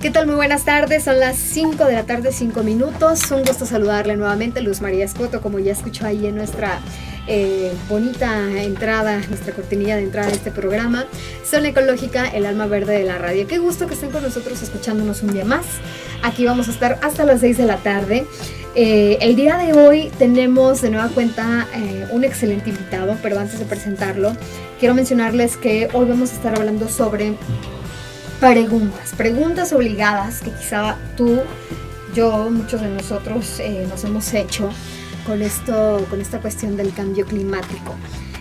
¿Qué tal? Muy buenas tardes, son las 5 de la tarde, 5 minutos. Un gusto saludarle nuevamente, Luz María Escoto, como ya escuchó ahí en nuestra eh, bonita entrada, nuestra cortinilla de entrada de este programa. Zona Ecológica, el alma verde de la radio. Qué gusto que estén con nosotros escuchándonos un día más. Aquí vamos a estar hasta las 6 de la tarde. Eh, el día de hoy tenemos de nueva cuenta eh, un excelente invitado, pero antes de presentarlo, quiero mencionarles que hoy vamos a estar hablando sobre preguntas, preguntas obligadas que quizá tú, yo, muchos de nosotros eh, nos hemos hecho con, esto, con esta cuestión del cambio climático.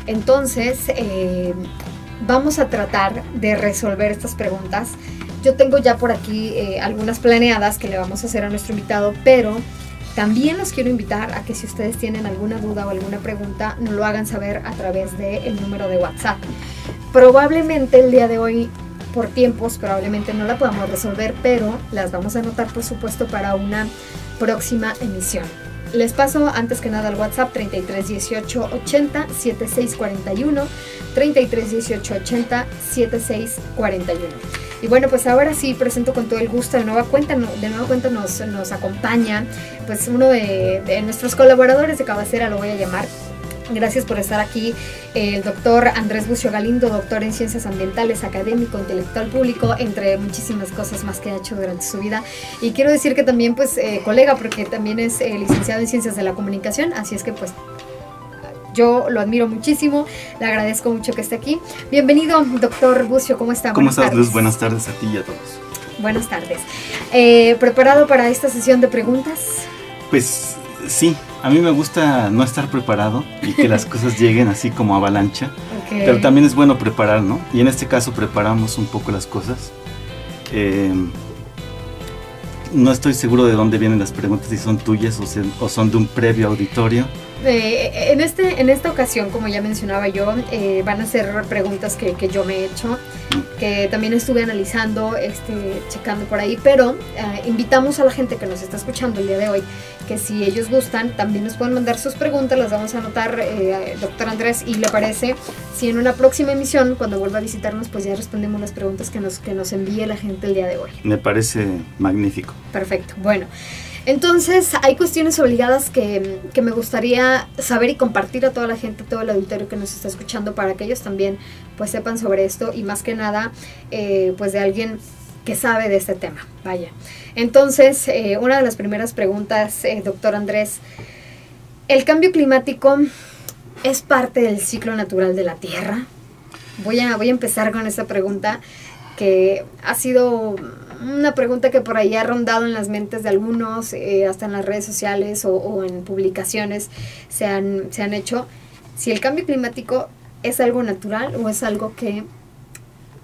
Entonces, vamos a tratar de resolver estas preguntas. Yo tengo ya por aquí algunas planeadas que le vamos a hacer a nuestro invitado, pero también los quiero invitar a que si ustedes tienen alguna duda o alguna pregunta, nos lo hagan saber a través del número de WhatsApp. Probablemente el día de hoy, por tiempos, probablemente no la podamos resolver, pero las vamos a anotar, por supuesto, para una próxima emisión. Les paso antes que nada al WhatsApp 33 18 80 76 41 33 18 80 76 41. Y bueno, pues ahora sí presento con todo el gusto de nueva cuenta, de nueva cuenta nos, nos acompaña pues uno de, de nuestros colaboradores de cabecera, lo voy a llamar, Gracias por estar aquí, el doctor Andrés Bucio Galindo, doctor en ciencias ambientales, académico, intelectual público, entre muchísimas cosas más que ha hecho durante su vida. Y quiero decir que también, pues, eh, colega, porque también es eh, licenciado en ciencias de la comunicación, así es que, pues, yo lo admiro muchísimo, le agradezco mucho que esté aquí. Bienvenido, doctor Bucio, ¿cómo está? ¿Cómo estás, Luz? Buenas tardes a ti y a todos. Buenas tardes. Eh, ¿Preparado para esta sesión de preguntas? Pues sí, a mí me gusta no estar preparado y que las cosas lleguen así como avalancha, pero también es bueno preparar, ¿no? Y en este caso preparamos un poco las cosas. Eh, no estoy seguro de dónde vienen las preguntas, si son tuyas o, son de un previo auditorio. Eh, en, este, en esta ocasión, como ya mencionaba yo, eh, van a ser preguntas que, que, yo me he hecho, que también estuve analizando, este, checando por ahí, pero eh, invitamos a la gente que nos está escuchando el día de hoy que si ellos gustan, también nos pueden mandar sus preguntas, las vamos a anotar, doctor Andrés, y le parece, si en una próxima emisión, cuando vuelva a visitarnos, pues ya respondemos las preguntas que nos, que nos envíe la gente el día de hoy. Me parece magnífico. Perfecto, bueno. Entonces, hay cuestiones obligadas que, me gustaría saber y compartir a toda la gente, todo el auditorio que nos está escuchando, para que ellos también pues sepan sobre esto y más que nada, eh, pues de alguien que sabe de este tema. Vaya. Entonces, eh, una de las primeras preguntas, eh, doctor Andrés, ¿el cambio climático es parte del ciclo natural de la Tierra? Voy a, voy a empezar con esta pregunta que ha sido una pregunta que por ahí ha rondado en las mentes de algunos, eh, hasta en las redes sociales o, en publicaciones se han, se han hecho, si el cambio climático es algo natural o es algo que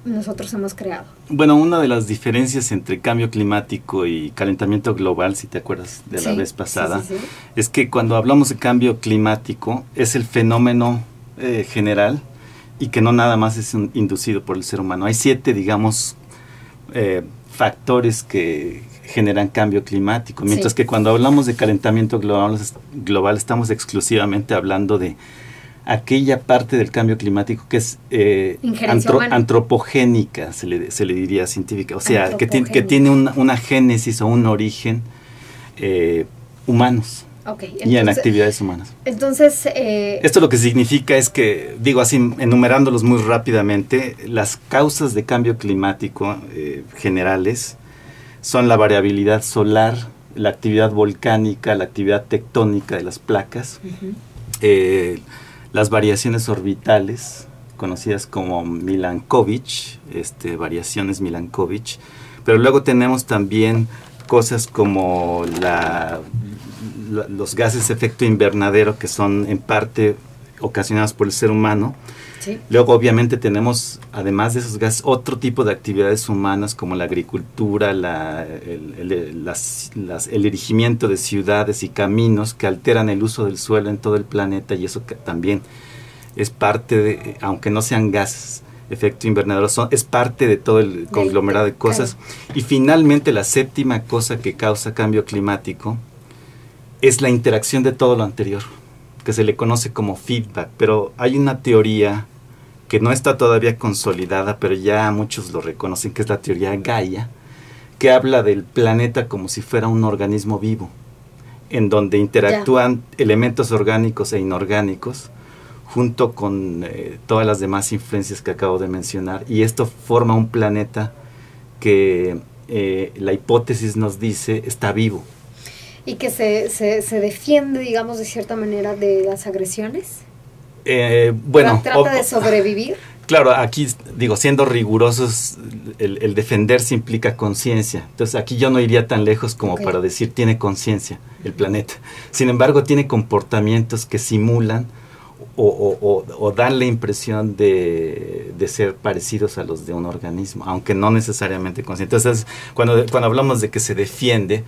nosotros hemos creado. Bueno, una de las diferencias entre cambio climático y calentamiento global, si te acuerdas de la vez pasada, es que cuando hablamos de cambio climático es el fenómeno eh, general y que no nada más es inducido por el ser humano. Hay siete, digamos, eh, factores que generan cambio climático, mientras que cuando hablamos de calentamiento global, global estamos exclusivamente hablando de aquella parte del cambio climático que es eh, antropogénica, se le, se le, diría científica, o sea, que, tiene, que tiene una, génesis o un origen eh, humanos. Y en actividades humanas. Entonces, eh, esto lo que significa es que, digo así, enumerándolos muy rápidamente, las causas de cambio climático eh, generales son la variabilidad solar, la actividad volcánica, la actividad tectónica de las placas, eh, las variaciones orbitales, conocidas como Milankovitch, este, variaciones Milankovitch, pero luego tenemos también cosas como la los gases de efecto invernadero que son en parte ocasionados por el ser humano. Luego obviamente tenemos, además de esos gases, otro tipo de actividades humanas como la agricultura, la, el, el, erigimiento de ciudades y caminos que alteran el uso del suelo en todo el planeta y eso que también es parte de, aunque no sean gases, efecto invernadero, son, es parte de todo el conglomerado de cosas. Y finalmente la séptima cosa que causa cambio climático es la interacción de todo lo anterior, que se le conoce como feedback, pero hay una teoría que no está todavía consolidada, pero ya muchos lo reconocen, que es la teoría Gaia, que habla del planeta como si fuera un organismo vivo, en donde interactúan elementos orgánicos e inorgánicos junto con eh, todas las demás influencias que acabo de mencionar, y esto forma un planeta que eh, la hipótesis nos dice está vivo. ¿Y que se, se, defiende, digamos, de cierta manera de las agresiones? Eh, bueno, trata de sobrevivir. Claro, aquí digo, siendo rigurosos, el, defenderse implica conciencia. Entonces aquí yo no iría tan lejos como para decir tiene conciencia el planeta. Sin embargo, tiene comportamientos que simulan o, dan la impresión de, ser parecidos a los de un organismo, aunque no necesariamente consciente. Entonces, cuando, cuando hablamos de que se defiende,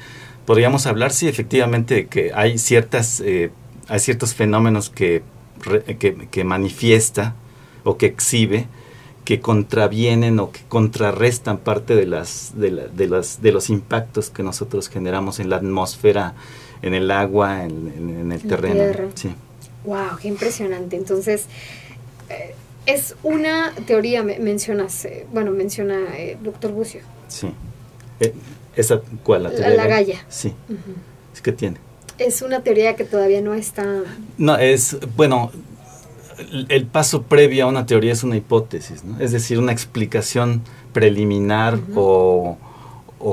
podríamos hablar, sí, efectivamente, de que hay, ciertas, eh, hay ciertos fenómenos que, que manifiesta o que exhibe que contravienen o que contrarrestan parte de las de, de, las, de los impactos que nosotros generamos en la atmósfera, en el agua, en, el terreno. Sí. Wow, qué impresionante. Entonces, eh, es una teoría, mencionas, eh, bueno, menciona el doctor Bucio. Sí. ¿Esa cuál? La, teoría la, Gaia. Sí. Es que tiene. Es una teoría que todavía no está... No, es, bueno, el paso previo a una teoría es una hipótesis, ¿no? es decir, una explicación preliminar o,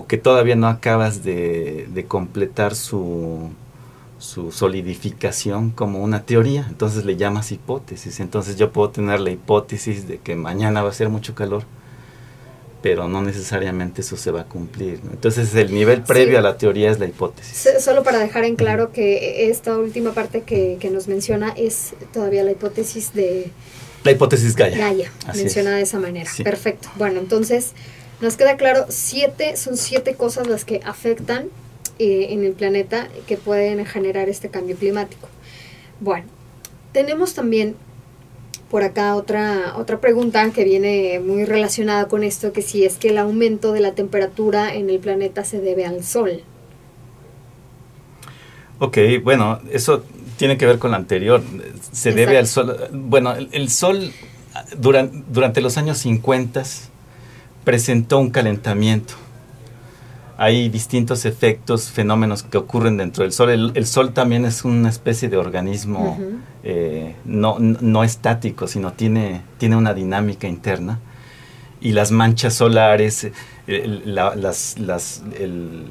que todavía no acabas de, completar su, su, solidificación como una teoría, entonces le llamas hipótesis. Entonces yo puedo tener la hipótesis de que mañana va a ser mucho calor pero no necesariamente eso se va a cumplir. Entonces el nivel previo a la teoría es la hipótesis. Solo para dejar en claro que esta última parte que, nos menciona es todavía la hipótesis de... La hipótesis Gaia. Gaia, mencionada de esa manera. Perfecto. Bueno, entonces nos queda claro, siete, son siete cosas las que afectan eh, en el planeta que pueden generar este cambio climático. Bueno, tenemos también por acá otra, otra pregunta que viene muy relacionada con esto, que si es que el aumento de la temperatura en el planeta se debe al sol. Ok, bueno, eso tiene que ver con lo anterior. Se debe al sol. Bueno, el, sol durante, durante los años 50 presentó un calentamiento hay distintos efectos, fenómenos que ocurren dentro del Sol. El, Sol también es una especie de organismo eh, no, no, estático, sino tiene, tiene una dinámica interna. Y las manchas solares, eh, las, las,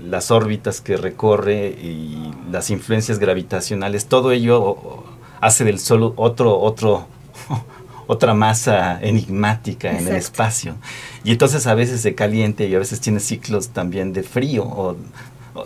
las órbitas que recorre y las influencias gravitacionales, todo ello hace del Sol otro, otro, otra masa enigmática en el espacio. Y entonces a veces se caliente y a veces tiene ciclos también de frío o,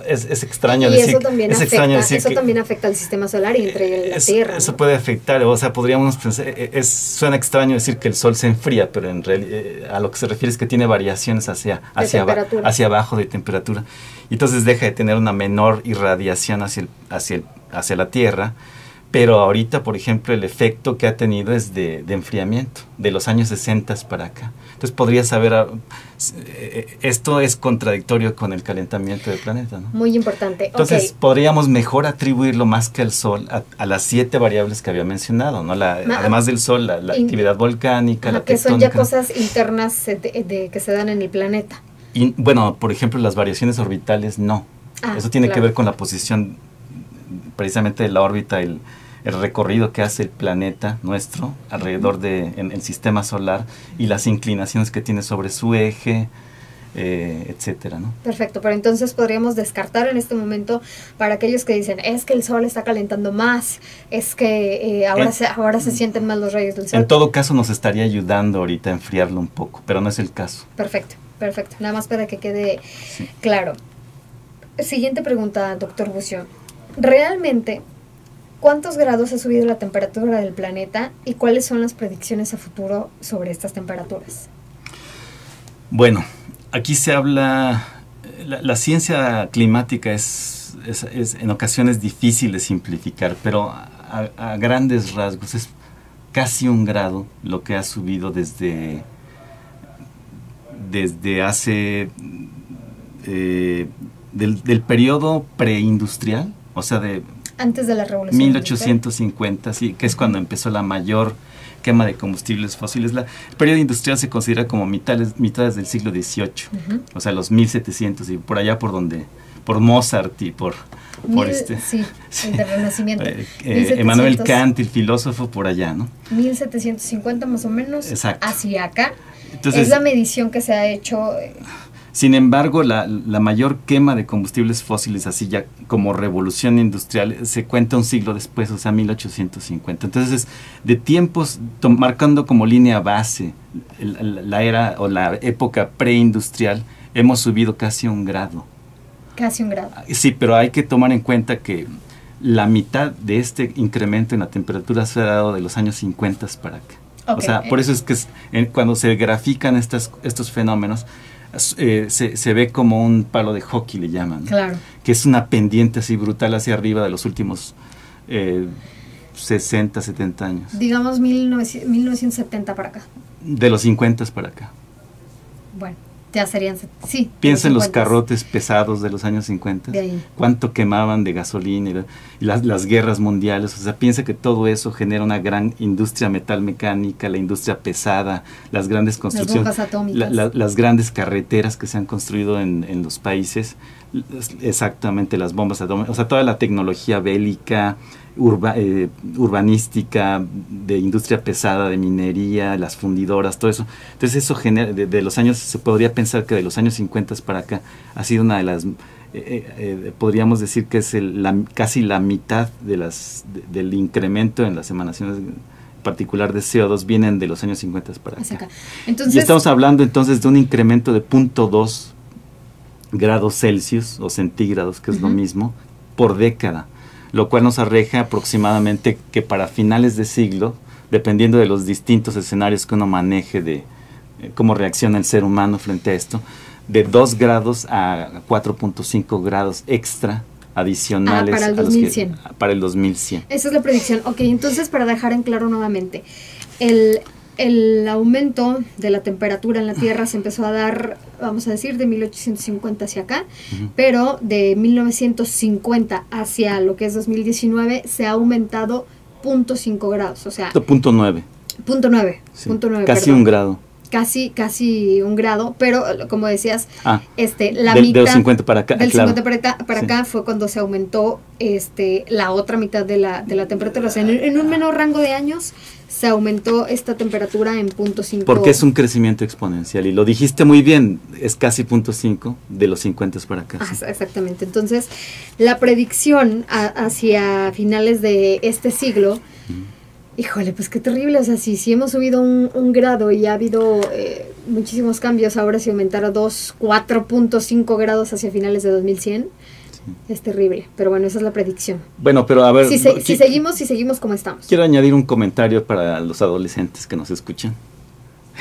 es, extraño y decir, eso también es afecta, eso también afecta al sistema solar y entre la Tierra. Eso puede afectar, o sea, podríamos pensar, e, es, suena extraño decir que el Sol se enfría, pero en realidad eh, a lo que se refiere es que tiene variaciones hacia, hacia, hacia abajo de temperatura. Y entonces deja de tener una menor irradiación hacia, hacia, hacia la Tierra pero ahorita, por ejemplo, el efecto que ha tenido es de, enfriamiento, de los años 60 para acá. Entonces podría saber, ah, eh, esto es contradictorio con el calentamiento del planeta. ¿no? Muy importante. Entonces podríamos mejor atribuirlo más que al Sol a, las siete variables que había mencionado, ¿no? La, además del Sol, la, actividad volcánica, la que son ya cosas internas de, que se dan en el planeta. Y, bueno, por ejemplo, las variaciones orbitales no. Ah, Eso tiene que ver con la posición precisamente de la órbita, el, el recorrido que hace el planeta nuestro alrededor del de, el sistema solar y las inclinaciones que tiene sobre su eje, eh, etcétera, ¿no? Perfecto, pero entonces podríamos descartar en este momento para aquellos que dicen es que el sol está calentando más, es que eh, ahora, se, ahora se sienten más los rayos del sol. En todo caso nos estaría ayudando ahorita a enfriarlo un poco, pero no es el caso. Perfecto, perfecto. Nada más para que quede claro. Siguiente pregunta, doctor Bucio. ¿Realmente ¿Cuántos grados ha subido la temperatura del planeta y cuáles son las predicciones a futuro sobre estas temperaturas? Bueno, aquí se habla, la, ciencia climática es, en ocasiones difícil de simplificar, pero a, grandes rasgos es casi un grado lo que ha subido desde, desde hace, eh, del periodo preindustrial, o sea, de antes de la revolución. 1850, sí, que es cuando empezó la mayor quema de combustibles fósiles. La, el periodo industrial se considera como mitades, mitades del siglo XVIII, o sea, los 1700 y por allá por donde, por Mozart y por... por Mil- este, sí, el del Renacimiento. eh, eh, Emmanuel 1700. Kant, el filósofo, por allá, ¿no? 1750 más o menos Exacto. hacia acá. Entonces, es la medición que se ha hecho. Sin embargo, la, la mayor quema de combustibles fósiles, así ya como revolución industrial, se cuenta un siglo después, o sea, 1850. Entonces, de tiempos, marcando como línea base la, era o la época preindustrial, hemos subido casi un grado. casi un grado. Sí, pero hay que tomar en cuenta que la mitad de este incremento en la temperatura se ha dado de los años 50 para acá. O sea, por eh. eso es que es- en- cuando se grafican estas, estos fenómenos, eh, se, se ve como un palo de hockey, le llaman. Claro. que es una pendiente así brutal hacia arriba de los últimos eh, 60, 70 años. Digamos 1900 1970 para acá. De los 50 para acá. Bueno, ya serían. Sí. Piensa en los 50. carrotes pesados de los años 50. De ahí. Cuánto quemaban de gasolina y, la- y las, las guerras mundiales. O sea, piensa que todo eso genera una gran industria metalmecánica, la industria pesada, las grandes construcciones, atómicas. la- la- las grandes carreteras que se han construido en, en los países. Es- Exactamente, las bombas atómicas. O sea, toda la tecnología bélica, urba- eh, urbanística, de industria pesada, de minería, las fundidoras, todo eso. Entonces eso genera, de, de los años, se podría pensar que de los años 50 para acá ha sido una de las, eh, eh, eh, podríamos decir que es el- la, casi la mitad de las, de- del incremento en las emanaciones particular de CO2 vienen de los años 50 para acá. acá. Entonces, y estamos hablando entonces de un incremento de 0.2 grados Celsius o centígrados, que es lo mismo, por década, lo cual nos arreja aproximadamente que para finales de siglo, dependiendo de los distintos escenarios que uno maneje de eh, cómo reacciona el ser humano frente a esto, de 2 grados a 4.5 grados extra adicionales Ah, para el a los que- 2100. para el 2100. Esa es la predicción. Ok, entonces para dejar en claro nuevamente, el, el aumento de la temperatura en la Tierra se empezó a dar, vamos a decir, de 1850 hacia acá, Ujú. pero de 1950 hacia lo que es 2019 se ha aumentado 0.5 grados, o sea, Punto 9. punto 9, sí. punto 9, Casi perdón. un grado. Casi, casi un grado, pero como decías, Ah, este, la de, de mitad los 50 para acá. del claro. 50 para acá, para Sí. acá fue cuando se aumentó este la otra mitad de la, de la temperatura. O sea, en, en un menor rango de años se aumentó esta temperatura en punto cinco. Porque es un crecimiento exponencial. Y lo dijiste muy bien, es casi punto 5 de los 50 para acá. Ah, exactamente. Entonces, la predicción a- hacia finales de este siglo, híjole, pues qué terrible. O sea, si, si hemos subido un, un grado y ha habido eh, muchísimos cambios, ahora si aumentara 2, 4.5 grados hacia finales de 2100, Sí. Es terrible. Pero bueno, esa es la predicción. Bueno, pero a ver, Si, se- si seguimos, si seguimos como estamos. quiero añadir un comentario para los adolescentes que nos escuchan.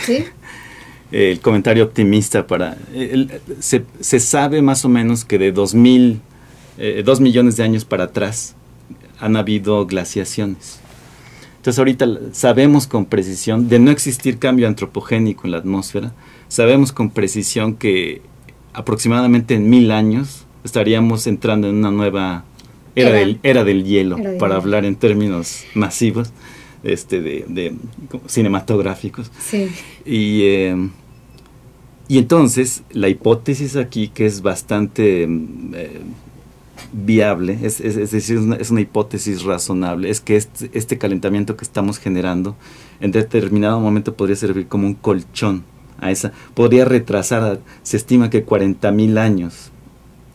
¿Sí? El comentario optimista para... el- se, se sabe más o menos que de 2000, eh, dos millones de años para atrás han habido glaciaciones. Entonces ahorita sabemos con precisión, de no existir cambio antropogénico en la atmósfera, sabemos con precisión que aproximadamente en mil años estaríamos entrando en una nueva era, Era. Del, era del hielo, Era del para hielo. hablar en términos masivos, este, de, de- cinematográficos. Sí. Y, eh, y entonces la hipótesis aquí, que es bastante mm, eh, viable, es, es- es decir, es una, es una hipótesis razonable, es que este, este calentamiento que estamos generando en determinado momento podría servir como un colchón a esa, podría retrasar, se estima que 40 mil años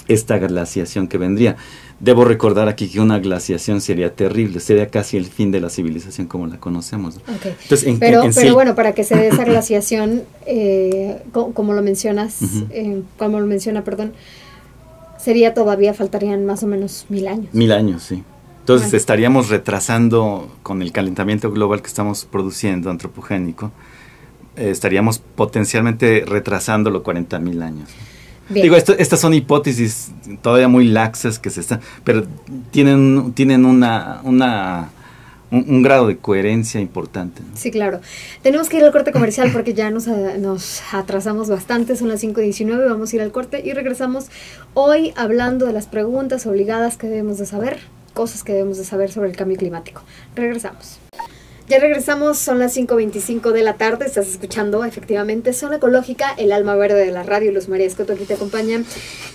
esta glaciación que vendría. Debo recordar aquí que una glaciación sería terrible, sería casi el fin de la civilización como la conocemos. Entonces, en- Pero, en- en pero sí- bueno, para que se dé esa glaciación, eh, co- como lo mencionas, eh, como lo menciona, perdón, sería todavía, faltarían más o menos mil años. Mil años, sí. Entonces Bueno. estaríamos retrasando con el calentamiento global que estamos produciendo antropogénico, eh, estaríamos potencialmente retrasando los 40 mil años. Bien. Digo, esto- estas son hipótesis todavía muy laxas que se están, pero tienen, tienen una, una, un, un grado de coherencia importante. ¿no? Sí, claro. Tenemos que ir al corte comercial porque ya nos, nos atrasamos bastante, son las 5.19, vamos a ir al corte y regresamos hoy hablando de las preguntas obligadas que debemos de saber, cosas que debemos de saber sobre el cambio climático. Regresamos. Ya regresamos, son las 5.25 de la tarde, estás escuchando efectivamente Zona Ecológica, el alma verde de la radio, Luz María Escoto aquí te acompaña.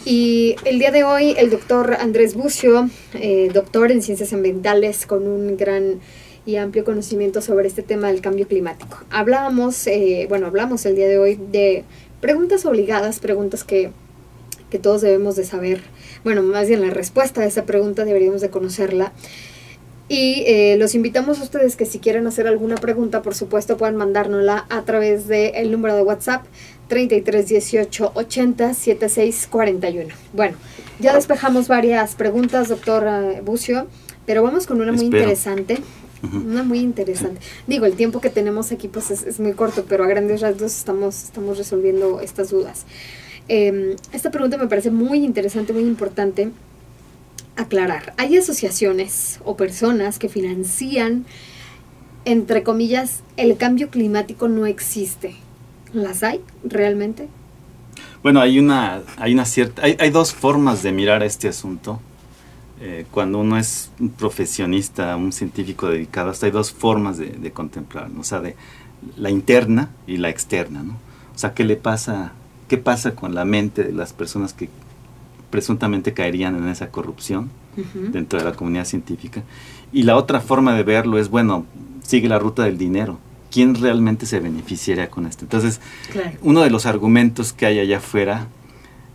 Y el día de hoy el doctor Andrés Bucio, eh, doctor en ciencias ambientales con un gran y amplio conocimiento sobre este tema del cambio climático. Hablábamos, eh, bueno, hablamos el día de hoy de preguntas obligadas, preguntas que, que todos debemos de saber, bueno, más bien la respuesta a esa pregunta deberíamos de conocerla. Y eh, los invitamos a ustedes que si quieren hacer alguna pregunta, por supuesto, puedan mandárnosla a través del número de WhatsApp 33 18 80 76 41. Bueno, ya despejamos varias preguntas, doctor eh, Bucio, pero vamos con una muy interesante. Una muy interesante. Digo, el tiempo que tenemos aquí pues es, muy corto, pero a grandes rasgos estamos, estamos resolviendo estas dudas. Em, esta pregunta me parece muy interesante, muy importante aclarar. Hay asociaciones o personas que financian, entre comillas, el cambio climático no existe. ¿Las hay realmente? Bueno, hay una, hay una cierta, hay, dos formas de mirar este asunto. Eh, cuando uno es un profesionista, un científico dedicado, hasta hay dos formas de, de contemplarlo, o sea, de la interna y la externa, ¿no? O sea, ¿qué le pasa, qué pasa con la mente de las personas que presuntamente caerían en esa corrupción dentro de la comunidad científica. Y la otra forma de verlo es, bueno, sigue la ruta del dinero. ¿Quién realmente se beneficiaría con esto? Entonces, uno de los argumentos que hay allá afuera,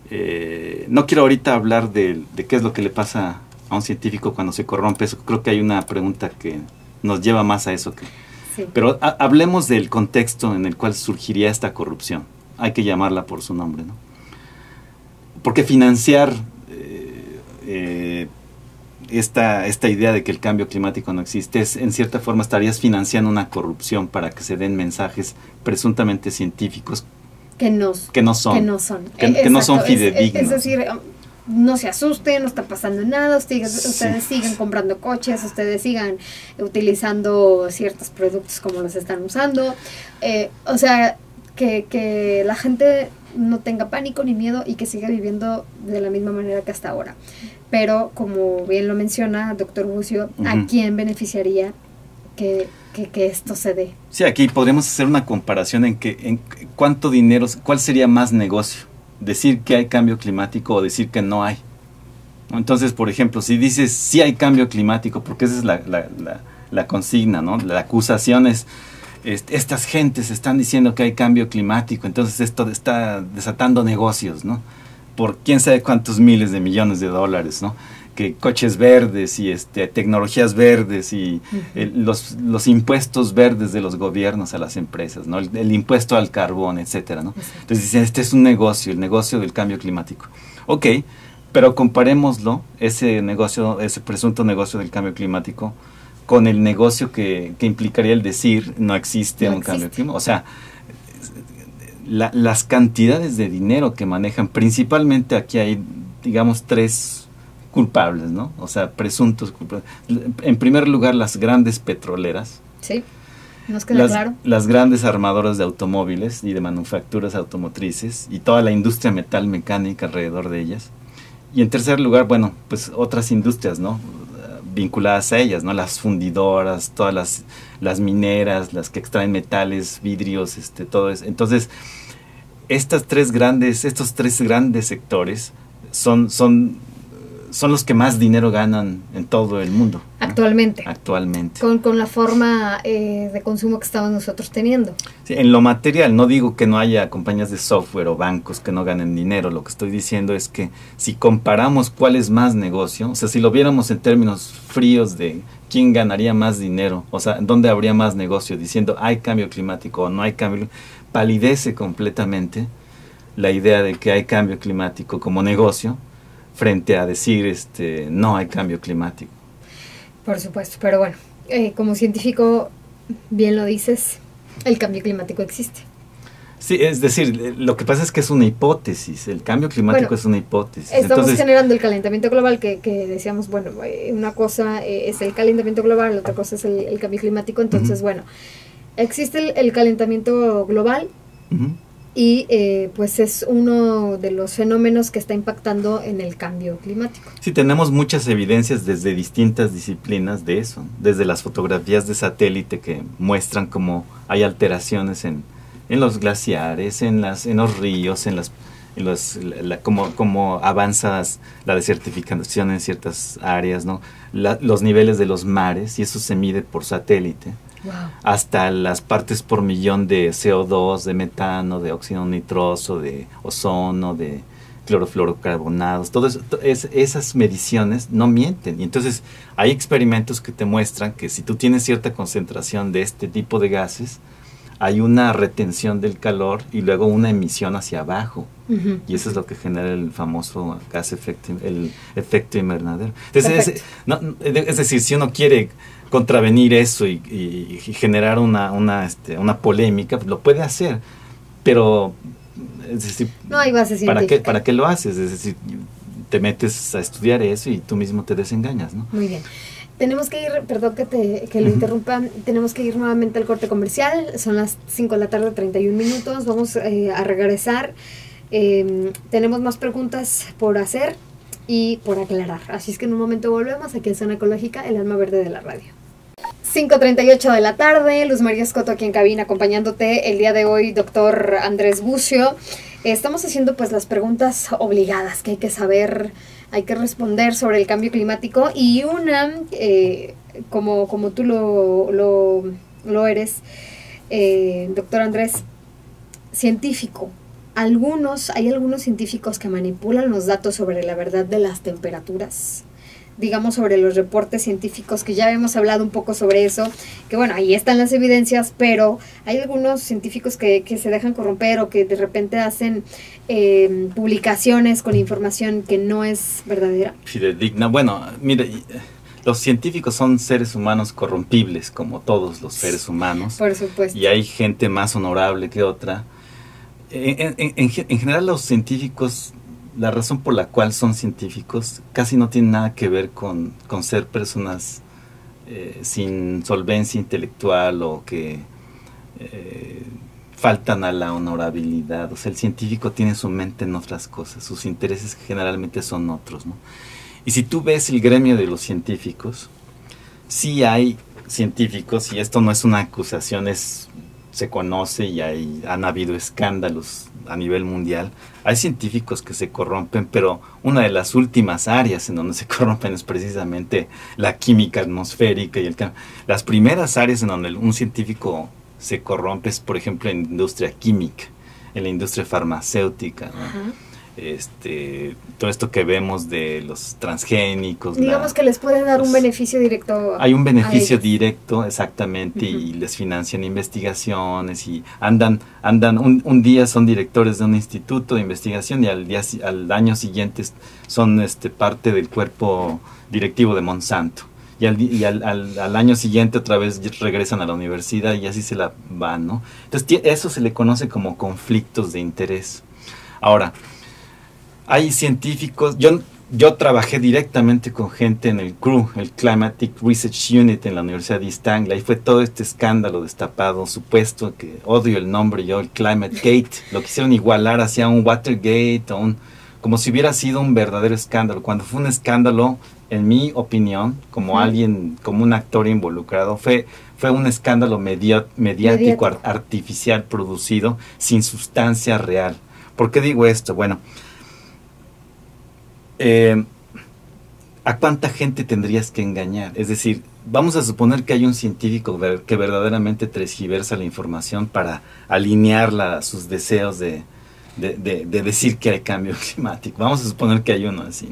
eh, no quiero ahorita hablar de, qué es lo que le pasa a un científico cuando se corrompe, eso creo que hay una pregunta que nos lleva más a eso. Que, Pero hablemos del contexto en el cual surgiría esta corrupción. Hay que llamarla por su nombre, ¿no? Porque financiar eh, eh, esta, esta idea de que el cambio climático no existe es, en cierta forma, estarías financiando una corrupción para que se den mensajes presuntamente científicos que no, que no son. Que no son, que, no son fidedignos. Es, decir, no se asusten, no está pasando nada, ustedes, ustedes sigan comprando coches, ustedes sigan utilizando ciertos productos como los están usando. Eh, o sea, que, que la gente no tenga pánico ni miedo y que siga viviendo de la misma manera que hasta ahora. Pero como bien lo menciona doctor Bucio, ¿a quién beneficiaría que, esto se dé? Sí, aquí podríamos hacer una comparación en que en cuánto dinero, cuál sería más negocio, decir que hay cambio climático o decir que no hay. Entonces, por ejemplo, si dices sí hay cambio climático, porque esa es la, la, la consigna, ¿no? La acusación es estas gentes están diciendo que hay cambio climático, entonces esto está desatando negocios, ¿no? Por quién sabe cuántos miles de millones de dólares, ¿no? Que coches verdes y este, tecnologías verdes y los, los, impuestos verdes de los gobiernos a las empresas, ¿no? El, impuesto al carbón, etcétera, ¿no? Entonces dicen, este es un negocio, el negocio del cambio climático. Ok, pero comparémoslo, ese negocio, ese presunto negocio del cambio climático, con el negocio que, implicaría el decir no existe un cambio climático. O sea, las cantidades de dinero que manejan, principalmente aquí hay, digamos, tres culpables, ¿no? O sea, presuntos culpables. En primer lugar, las grandes petroleras. Sí, nos queda las, claro. Las grandes armadoras de automóviles y de manufacturas automotrices y toda la industria metal mecánica alrededor de ellas. Y en tercer lugar, bueno, pues otras industrias, ¿no? Vinculadas a ellas, ¿no? Las fundidoras, todas las, las mineras, las que extraen metales, vidrios, este, todo eso. Entonces, estas tres grandes, estos tres grandes sectores son, son son los que más dinero ganan en todo el mundo. Actualmente. Actualmente. Con, con la forma eh, de consumo que estamos nosotros teniendo. Sí, en lo material, no digo que no haya compañías de software o bancos que no ganen dinero, lo que estoy diciendo es que si comparamos cuál es más negocio, o sea, si lo viéramos en términos fríos de quién ganaría más dinero, o sea, dónde habría más negocio, diciendo hay cambio climático o no hay cambio, palidece completamente la idea de que hay cambio climático como negocio frente a decir este no hay cambio climático. Por supuesto, pero bueno, eh, como científico, bien lo dices, el cambio climático existe. Sí, es decir, lo que pasa es que es una hipótesis, el cambio climático es una hipótesis. Estamos generando el calentamiento global que, que decíamos, bueno, eh, una cosa eh, es el calentamiento global, la otra cosa es el, cambio climático, entonces, bueno, existe el, calentamiento global y eh, pues es uno de los fenómenos que está impactando en el cambio climático. Sí, tenemos muchas evidencias desde distintas disciplinas de eso, desde las fotografías de satélite que muestran cómo hay alteraciones en, en los glaciares, en, las, en los ríos, en las en los, la, cómo, avanza la desertificación en ciertas áreas, ¿no? los niveles de los mares, y eso se mide por satélite hasta las partes por millón de CO2, de metano, de óxido nitroso, de ozono, de clorofluorocarbonados, todas esas mediciones no mienten. Y entonces hay experimentos que te muestran que si tú tienes cierta concentración de este tipo de gases, hay una retención del calor y luego una emisión hacia abajo. Y eso es lo que genera el famoso gas efecto, el efecto invernadero. es, es decir, si uno quiere contravenir eso y, generar una, una, este, una polémica, pues lo puede hacer, pero es decir, no hay base ¿para qué, ¿para qué lo haces? Es decir, te metes a estudiar eso y tú mismo te desengañas, ¿no? Muy bien. Tenemos que ir, perdón que, te, que lo interrumpa, tenemos que ir nuevamente al corte comercial, son las 5 de la tarde, 31 minutos, vamos eh, a regresar. Em, tenemos más preguntas por hacer y por aclarar, así es que en un momento volvemos aquí en Zona Ecológica, el alma verde de la radio. 5.38 de la tarde, Luz María Escoto aquí en cabina acompañándote el día de hoy, doctor Andrés Bucio. Estamos haciendo pues las preguntas obligadas que hay que saber, hay que responder sobre el cambio climático y una, eh, como, como tú lo, lo, eres, eh, doctor Andrés, científico. Algunos, hay algunos científicos que manipulan los datos sobre la verdad de las temperaturas digamos, sobre los reportes científicos, que ya hemos hablado un poco sobre eso, que bueno, ahí están las evidencias, pero hay algunos científicos que, que se dejan corromper o que de repente hacen eh, publicaciones con información que no es verdadera. Fidedigna. Bueno, mire, los científicos son seres humanos corrompibles, como todos los seres humanos. Por supuesto. Y hay gente más honorable que otra. En, en, en general los científicos la razón por la cual son científicos casi no tiene nada que ver con, ser personas eh, sin solvencia intelectual o que eh, faltan a la honorabilidad. O sea, el científico tiene su mente en otras cosas, sus intereses generalmente son otros. ¿no? Y si tú ves el gremio de los científicos, sí hay científicos, y esto no es una acusación, es, se conoce y hay, han habido escándalos a nivel mundial. Hay científicos que se corrompen, pero una de las últimas áreas en donde se corrompen es precisamente la química atmosférica y el Las primeras áreas en donde un científico se corrompe es, por ejemplo, en la industria química, en la industria farmacéutica este, todo esto que vemos de los transgénicos. Digamos que les puede dar un beneficio directo. Hay un beneficio directo, exactamente, y les financian investigaciones y andan, andan un, un, día son directores de un instituto de investigación y al, día, al año siguiente son este, parte del cuerpo directivo de Monsanto. Y, al, y al, al, año siguiente otra vez regresan a la universidad y así se la van, ¿no? Entonces eso se le conoce como conflictos de interés. Ahora, hay científicos, yo, yo trabajé directamente con gente en el CRU, el Climatic Research Unit en la Universidad de East Anglia, y fue todo este escándalo destapado, supuesto que odio el nombre yo, el Climate Gate, lo quisieron igualar hacia un Watergate, o un, como si hubiera sido un verdadero escándalo, cuando fue un escándalo, en mi opinión, como alguien, como un actor involucrado, fue, fue un escándalo mediático, artificial producido sin sustancia real. ¿Por qué digo esto? Bueno, eh, ¿a cuánta gente tendrías que engañar? Es decir, vamos a suponer que hay un científico que verdaderamente transgiversa la información para alinearla a sus deseos de, decir que hay cambio climático. Vamos a suponer que hay uno así.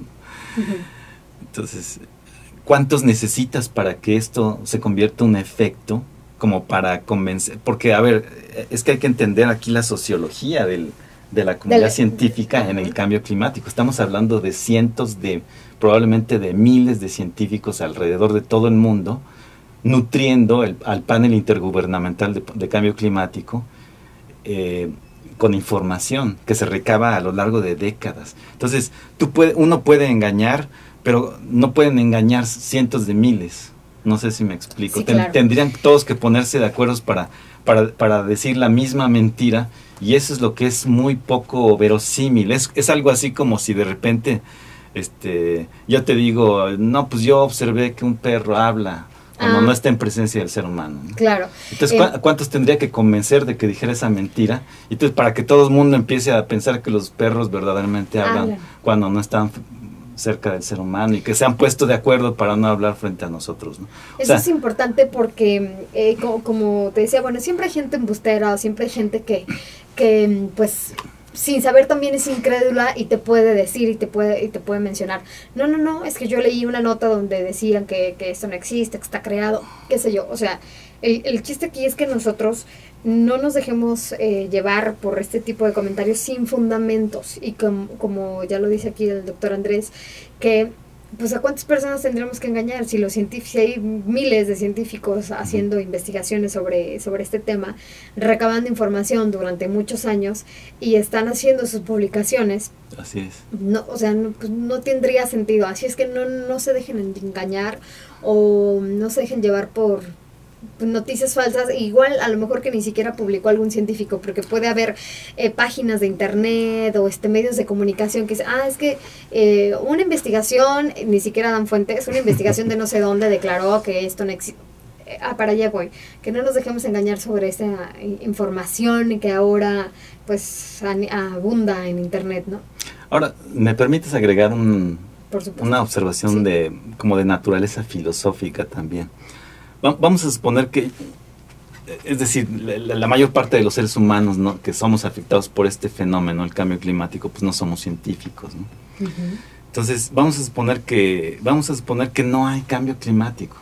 Entonces, ¿cuántos necesitas para que esto se convierta en un efecto como para convencer? Porque, a ver, es que hay que entender aquí la sociología del, de la comunidad científica en el cambio climático. Estamos hablando de cientos de, probablemente de miles de científicos alrededor de todo el mundo, nutriendo el, al panel intergubernamental de, cambio climático eh, con información que se recaba a lo largo de décadas. Entonces, tú puede, uno puede engañar, pero no pueden engañar cientos de miles. No sé si me explico. Tendrían todos que ponerse de acuerdo para, para, para decir la misma mentira Y eso es lo que es muy poco verosímil. Es, es algo así como si de repente este, yo te digo, no, pues yo observé que un perro habla cuando ah. no está en presencia del ser humano. Claro. Entonces, eh, ¿cuántos tendría que convencer de que dijera esa mentira? Y entonces, para que todo el mundo empiece a pensar que los perros verdaderamente hablan cuando no están cerca del ser humano y que se han puesto de acuerdo para no hablar frente a nosotros. ¿no? Eso es importante porque, eh, como, como, te decía, bueno, siempre hay gente embustera o siempre hay gente que, que pues sin saber también es incrédula y te puede decir y te puede, y te puede mencionar, no, no, no, es que yo leí una nota donde decían que, que esto no existe, que está creado, qué sé yo. O sea, el, el chiste aquí es que nosotros no nos dejemos eh, llevar por este tipo de comentarios sin fundamentos y como, como ya lo dice aquí el doctor Andrés, que pues a cuántas personas tendremos que engañar si los científicos, hay miles de científicos haciendo investigaciones sobre, sobre este tema, recabando información durante muchos años y están haciendo sus publicaciones. Así es. No, o sea, no, pues no tendría sentido. Así es que no, no se dejen engañar o no se dejen llevar por, noticias falsas, igual a lo mejor que ni siquiera publicó algún científico, porque puede haber eh, páginas de internet o este medios de comunicación que dicen, ah, es que eh, una investigación, ni siquiera dan fuentes, una investigación de no sé dónde declaró que esto no existe. Eh, ah, para allá voy. Que no nos dejemos engañar sobre esa información que ahora pues abunda en internet, ¿no? Ahora, ¿me permites agregar un, una observación de como de naturaleza filosófica también? Vamos a suponer que, es decir, la, mayor parte de los seres humanos ¿no? que somos afectados por este fenómeno, el cambio climático, pues no somos científicos. ¿no? Entonces, vamos a suponer que, vamos a suponer que no hay cambio climático.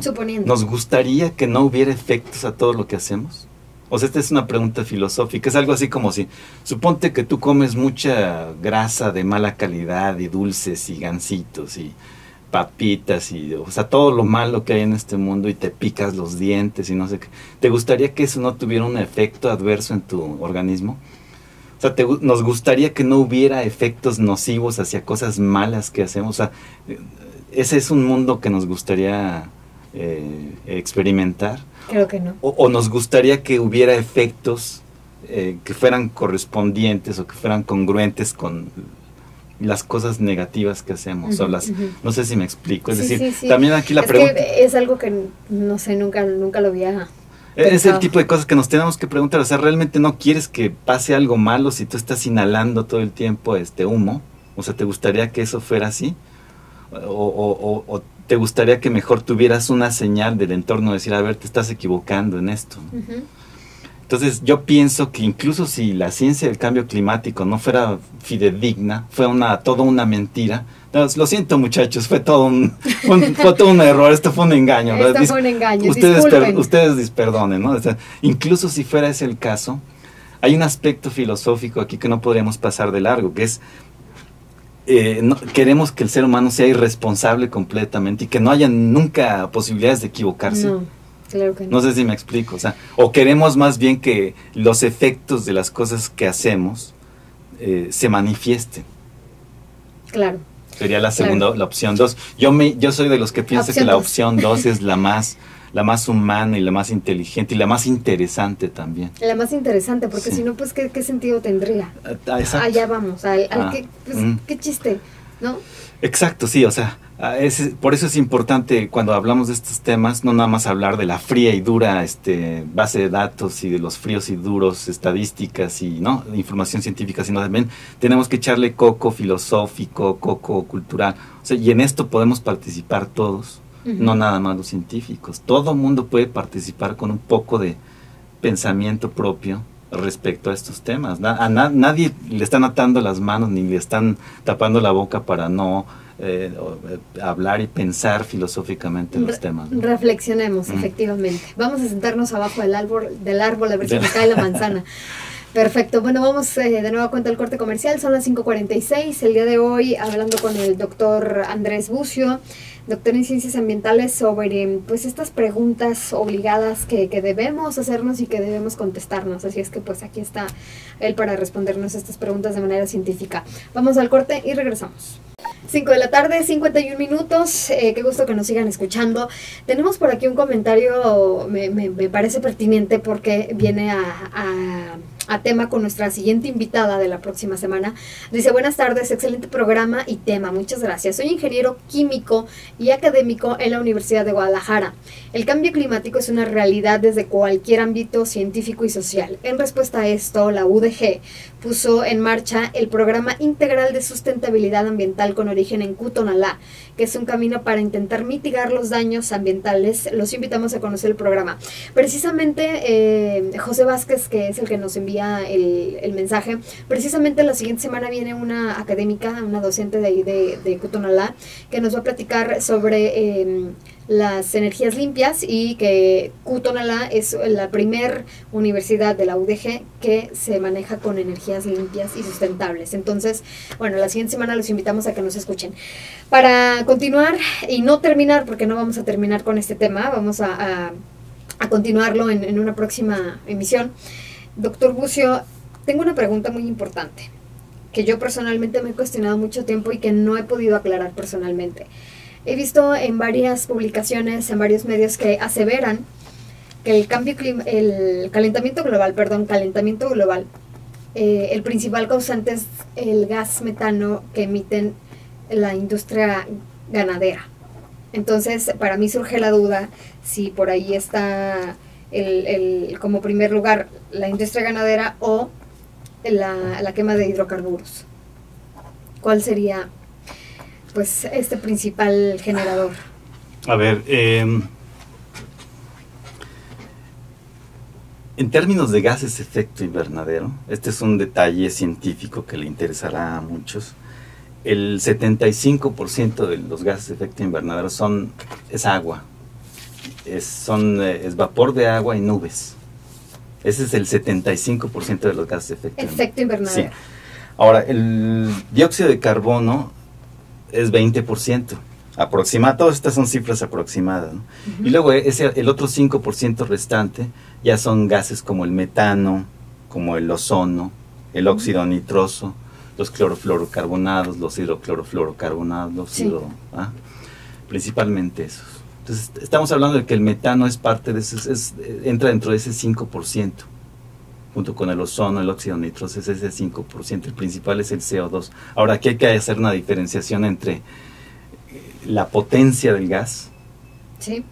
Suponiendo. ¿Nos gustaría que no hubiera efectos a todo lo que hacemos? O sea, esta es una pregunta filosófica. Es algo así como si, suponte que tú comes mucha grasa de mala calidad y dulces y gansitos y papitas y, o sea, todo lo malo que hay en este mundo y te picas los dientes y no sé qué. ¿Te gustaría que eso no tuviera un efecto adverso en tu organismo? O sea, nos gustaría que no hubiera efectos nocivos hacia cosas malas que hacemos. O sea, ese es un mundo que nos gustaría eh, experimentar. Creo que no. O, nos gustaría que hubiera efectos eh, que fueran correspondientes o que fueran congruentes con las cosas negativas que hacemos o las no sé si me explico es decir también aquí la pregunta es algo que no sé nunca nunca lo había es el tipo de cosas que nos tenemos que preguntar o sea realmente no quieres que pase algo malo si tú estás inhalando todo el tiempo este humo o sea te gustaría que eso fuera así o, o, te gustaría que mejor tuvieras una señal del entorno decir a ver te estás equivocando en esto entonces yo pienso que incluso si la ciencia del cambio climático no fuera fidedigna, fue una toda una mentira. lo siento muchachos, fue todo un, fue todo un error, esto fue un engaño. Esto fue un engaño. Ustedes, ustedes perdonen, ¿no? incluso si fuera ese el caso, hay un aspecto filosófico aquí que no podríamos pasar de largo, que es eh, queremos que el ser humano sea irresponsable completamente y que no haya nunca posibilidades de equivocarse. no. Sé si me explico. O, sea, o queremos más bien que los efectos de las cosas que hacemos eh, se manifiesten. Claro. Sería la segunda, la opción dos. Yo, me, yo soy de los que piensan que la opción dos es la más la más humana y la más inteligente y la más interesante también. La más interesante, porque si no, pues, ¿qué, sentido tendría? Ah, Allá vamos, al, ah, pues, mm. qué chiste, ¿no? Exacto, sí, o sea, Ah, por eso es importante cuando hablamos de estos temas, no nada más hablar de la fría y dura este, base de datos y de los fríos y duros estadísticas y no información científica, sino también tenemos que echarle coco filosófico, coco cultural. y en esto podemos participar todos, no nada más los científicos. Todo mundo puede participar con un poco de pensamiento propio respecto a estos temas. a nadie le están atando las manos ni le están tapando la boca para no eh, eh, hablar y pensar filosóficamente en los temas. Reflexionemos, efectivamente. Vamos a sentarnos abajo del árbol, del árbol a ver si nos cae la manzana. Perfecto, bueno, vamos eh, de nuevo a cuenta del corte comercial, son las 5.46, el día de hoy hablando con el doctor Andrés Bucio, doctor en ciencias ambientales, sobre pues estas preguntas obligadas que, que, debemos hacernos y que debemos contestarnos, así es que pues aquí está él para respondernos estas preguntas de manera científica. Vamos al corte y regresamos. 5 de la tarde, 51 minutos. Eh, qué gusto que nos sigan escuchando. Tenemos por aquí un comentario, me, me, parece pertinente porque viene a, a tema con nuestra siguiente invitada de la próxima semana. Dice, buenas tardes, excelente programa y tema, muchas gracias. Soy ingeniero químico y académico en la Universidad de Guadalajara. El cambio climático es una realidad desde cualquier ámbito científico y social. En respuesta a esto, la UDG puso en marcha el Programa Integral de Sustentabilidad Ambiental con origen en Cutonalá, que es un camino para intentar mitigar los daños ambientales. Los invitamos a conocer el programa. Precisamente eh, José Vázquez, que es el que nos envía el, mensaje, precisamente la siguiente semana viene una académica, una docente de ahí de, de que nos va a platicar sobre... Em, las energías limpias y que Cutonalá es la primer universidad de la UDG que se maneja con energías limpias y sustentables. Entonces, bueno, la siguiente semana los invitamos a que nos escuchen. Para continuar y no terminar, porque no vamos a terminar con este tema, vamos a, continuarlo en, en una próxima emisión. Doctor Bucio, tengo una pregunta muy importante que yo personalmente me he cuestionado mucho tiempo y que no he podido aclarar personalmente. He visto en varias publicaciones, en varios medios que aseveran que el cambio el calentamiento global, perdón, calentamiento global, eh, el principal causante es el gas metano que emiten la industria ganadera. Entonces, para mí surge la duda si por ahí está el, como primer lugar la industria ganadera o la, la quema de hidrocarburos. ¿Cuál sería pues este principal generador? A ver, em, en términos de gases de efecto invernadero, este es un detalle científico que le interesará a muchos. El 75% de los gases de efecto invernadero son, es agua, es, son, eh, es vapor de agua y nubes. Ese es el 75% de los gases de efecto, efecto invernadero. Sí. Ahora, el dióxido de carbono es 20%. Aproximado, todas estas son cifras aproximadas. Y luego ese, el otro 5% restante ya son gases como el metano, como el ozono, el óxido nitroso, los clorofluorocarbonados, los hidroclorofluorocarbonados, los ¿ah? principalmente esos. Entonces, estamos hablando de que el metano es parte de ese, entra dentro de ese 5%, junto con el ozono, el óxido nitroso, es ese 5%, el principal es el CO2. Ahora, aquí hay que hacer una diferenciación entre eh, la potencia del gas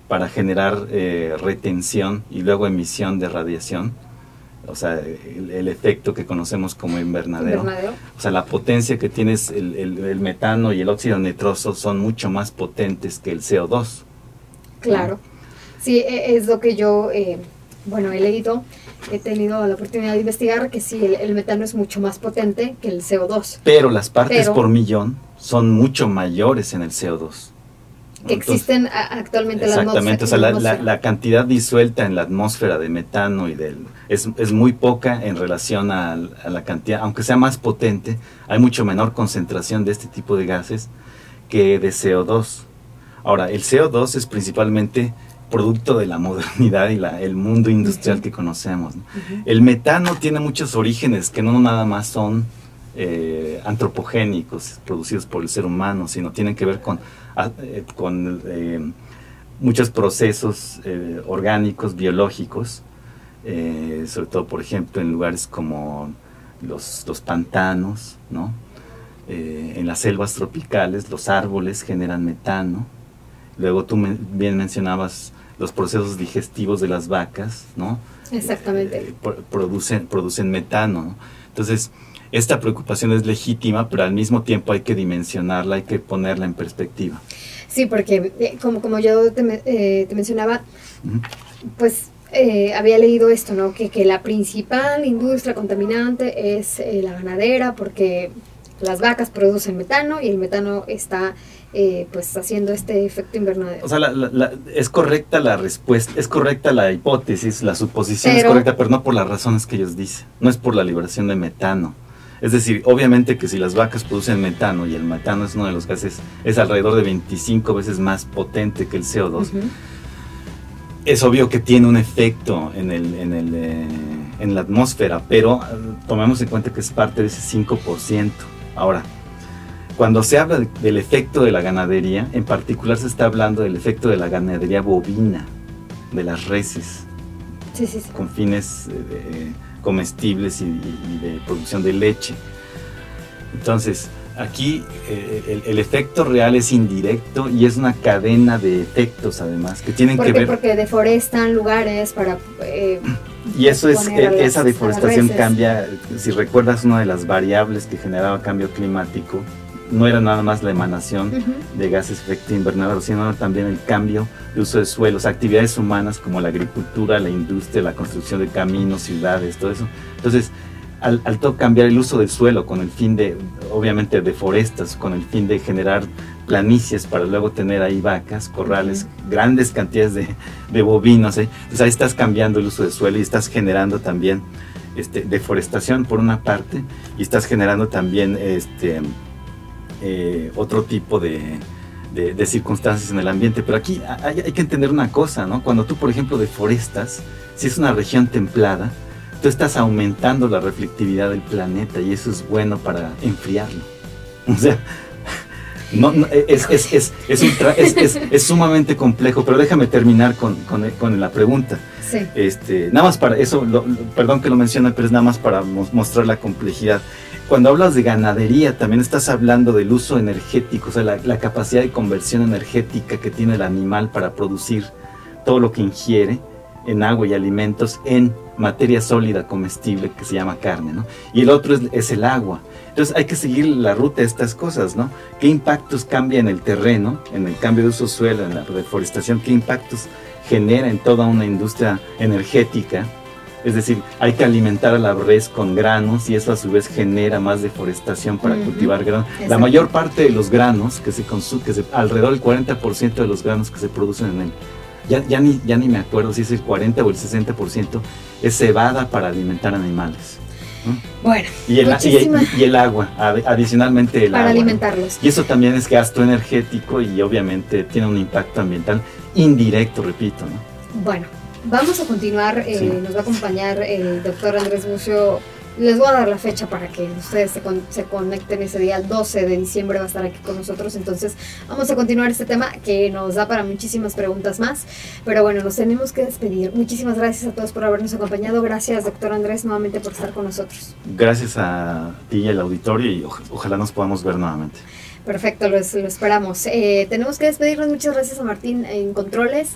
para generar eh, retención y luego emisión de radiación, o sea, el, efecto que conocemos como invernadero. O sea, la potencia que tienes el, el, metano y el óxido nitroso son mucho más potentes que el CO2. Claro. Sí, e, es lo que yo, eh, bueno, he leído he tenido la oportunidad de investigar que sí, el, metano es mucho más potente que el CO2. Pero las partes por millón son mucho mayores en el CO2. Que existen actualmente en la atmósfera. Exactamente, o sea, la, cantidad disuelta en la atmósfera de metano y del es, es muy poca en relación a, a, la cantidad, aunque sea más potente, hay mucho menor concentración de este tipo de gases que de CO2. Ahora, el CO2 es principalmente producto de la modernidad y la, el mundo industrial que conocemos. El metano tiene muchos orígenes que no nada más son eh, antropogénicos, producidos por el ser humano, sino tienen que ver con, eh, con eh, muchos procesos orgánicos, biológicos, sobre todo, por ejemplo, en lugares como los, los pantanos, ¿no? en las selvas tropicales, los árboles generan metano. Luego tú bien mencionabas los procesos digestivos de las vacas, ¿no? Exactamente. Eh, producen, producen metano. Entonces, esta preocupación es legítima, pero al mismo tiempo hay que dimensionarla, hay que ponerla en perspectiva. Sí, porque eh, como, como yo te, eh, te mencionaba, pues había leído esto, ¿no? Que, que, la principal industria contaminante es la ganadera, porque las vacas producen metano y el metano está eh, pues haciendo este efecto invernadero. O sea, es correcta la respuesta, es correcta la hipótesis, la suposición es correcta, pero no por las razones que ellos dicen, no es por la liberación de metano. Es decir, obviamente que si las vacas producen metano y el metano es uno de los gases, es alrededor de 25 veces más potente que el CO2, es obvio que tiene un efecto en, el, en, el, eh, en la atmósfera, pero eh, tomemos en cuenta que es parte de ese 5%. Ahora, cuando se habla del efecto de la ganadería, en particular se está hablando del efecto de la ganadería bovina, de las reses, con fines, eh, comestibles y, de producción de leche. Entonces, aquí eh, el, efecto real es indirecto y es una cadena de efectos además que tienen que ver porque deforestan lugares para eh, y eso es esa deforestación cambia si recuerdas una de las variables que generaba cambio climático no era nada más la emanación de gases de efecto invernadero, sino también el cambio de uso de suelos, actividades humanas como la agricultura, la industria, la construcción de caminos, ciudades, todo eso. Entonces, al, al todo cambiar el uso del suelo con el fin de, obviamente, de forestas, con el fin de generar planicies para luego tener ahí vacas, corrales, grandes cantidades de, de bovinos, ¿eh? Entonces ahí estás cambiando el uso del suelo y estás generando también este, deforestación por una parte y estás generando también este, eh, otro tipo de, de, circunstancias en el ambiente. Pero aquí hay, hay, que entender una cosa, ¿no? Cuando tú, por ejemplo, deforestas, si es una región templada, tú estás aumentando la reflectividad del planeta y eso es bueno para enfriarlo. O sea, no, es, es, es, es, es, sumamente complejo, pero déjame terminar con, con, con la pregunta. Sí. Este, nada más para eso, perdón que lo mencione, pero es nada más para mostrar la complejidad. Cuando hablas de ganadería, también estás hablando del uso energético, o sea, la, capacidad de conversión energética que tiene el animal para producir todo lo que ingiere en agua y alimentos en materia sólida comestible que se llama carne, ¿no? Y el otro es, el agua. Entonces hay que seguir la ruta de estas cosas, ¿no? ¿Qué impactos cambia en el terreno, en el cambio de uso suelo, en la deforestación? ¿Qué impactos genera en toda una industria energética? Es decir, hay que alimentar a la res con granos y eso a su vez genera más deforestación para cultivar granos. La mayor parte de los granos que se consumen, que alrededor del 40% de los granos que se producen en el ya, ya, ni, ya ni me acuerdo si es el 40 o el 60%, es cebada para alimentar animales. Bueno, y el, y, el, agua, adicionalmente el para alimentarlos. Y eso también es gasto energético y obviamente tiene un impacto ambiental indirecto, repito. ¿no? Bueno, Vamos a continuar, eh, nos va a acompañar el doctor Andrés Bucio. Les voy a dar la fecha para que ustedes se, se, conecten ese día, el 12 de diciembre va a estar aquí con nosotros. Entonces vamos a continuar este tema que nos da para muchísimas preguntas más. Pero bueno, nos tenemos que despedir. Muchísimas gracias a todos por habernos acompañado. Gracias, doctor Andrés, nuevamente por estar con nosotros. Gracias a ti y al auditorio y ojalá nos podamos ver nuevamente. Perfecto, lo, esperamos. Eh, tenemos que despedirnos. Muchas gracias a Martín en Controles.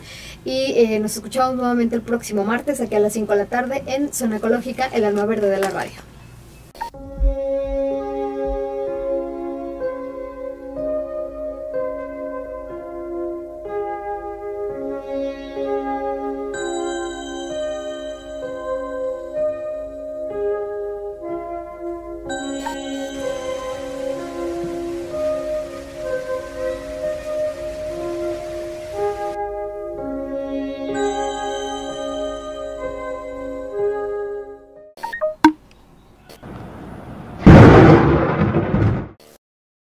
Y eh, nos escuchamos nuevamente el próximo martes, aquí a las 5 de la tarde, en Zona Ecológica, el alma verde de la radio.